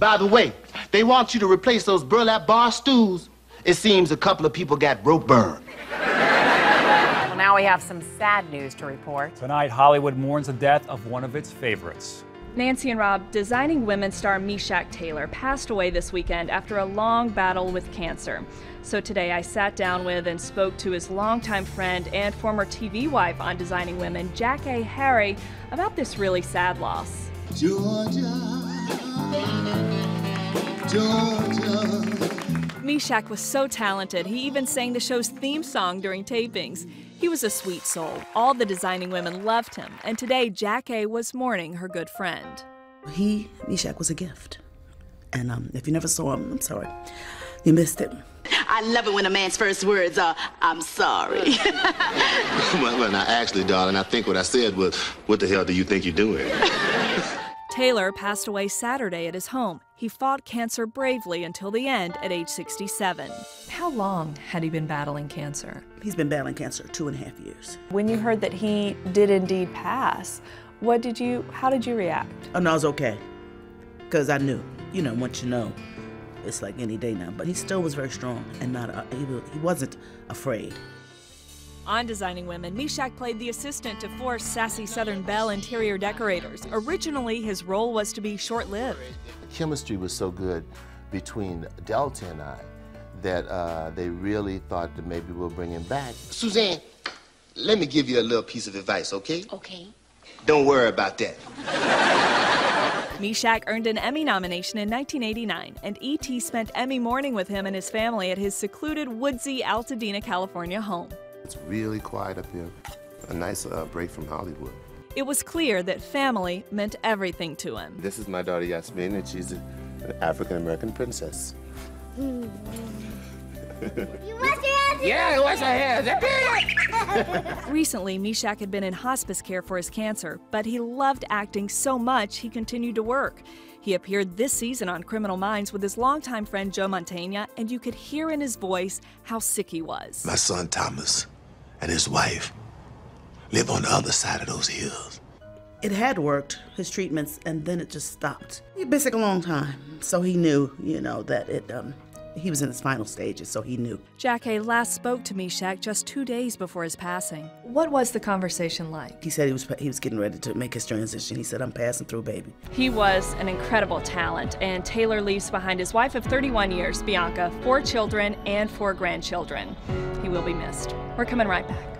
By the way, they want you to replace those burlap bar stools. It seems a couple of people got broke burned. Well, now we have some sad news to report. Tonight, Hollywood mourns the death of one of its favorites. Nancy and Rob, designing women star Meshach Taylor passed away this weekend after a long battle with cancer. So today I sat down with and spoke to his longtime friend and former TV wife on Designing Women, Jackée Harry, about this really sad loss. Georgia, Georgia. Meshach was so talented, he even sang the show's theme song during tapings. He was a sweet soul. All the designing women loved him, and today Jackée was mourning her good friend. He, Meshach, was a gift. And um, if you never saw him, I'm sorry. You missed it. I love it when a man's first words are, I'm sorry. well, well, now, actually, darling, I think what I said was, what the hell do you think you're doing? Taylor passed away Saturday at his home. He fought cancer bravely until the end at age 67. How long had he been battling cancer? He's been battling cancer two and a half years. When you heard that he did indeed pass, what did you, how did you react? Oh, no, I was okay. Because I knew, you know, once you know, it's like any day now. But he still was very strong and not, uh, he, he wasn't afraid. On Designing Women, Meshach played the assistant to four sassy Southern Belle interior decorators. Originally, his role was to be short lived. chemistry was so good between Delta and I that uh, they really thought that maybe we'll bring him back. Suzanne, let me give you a little piece of advice, okay? okay. Don't worry about that. Meshach earned an Emmy nomination in 1989, and E.T. spent Emmy morning with him and his family at his secluded, woodsy Altadena, California home. It's really quiet up here. A nice uh, break from Hollywood. It was clear that family meant everything to him. This is my daughter Yasmin, and she's an African American princess. Yeah, wash your hands. Recently, Meshach had been in hospice care for his cancer, but he loved acting so much he continued to work. He appeared this season on Criminal Minds with his longtime friend Joe Mantegna, and you could hear in his voice how sick he was. My son Thomas and his wife live on the other side of those hills. It had worked, his treatments, and then it just stopped. Been sick a long time, so he knew, you know, that it, um, he was in his final stages, so he knew. Jackée last spoke to Meshach just two days before his passing. What was the conversation like? He said he was he was getting ready to make his transition. He said, "I'm passing through, baby." He was an incredible talent, and Taylor leaves behind his wife of 31 years, Bianca, four children, and four grandchildren. He will be missed. We're coming right back.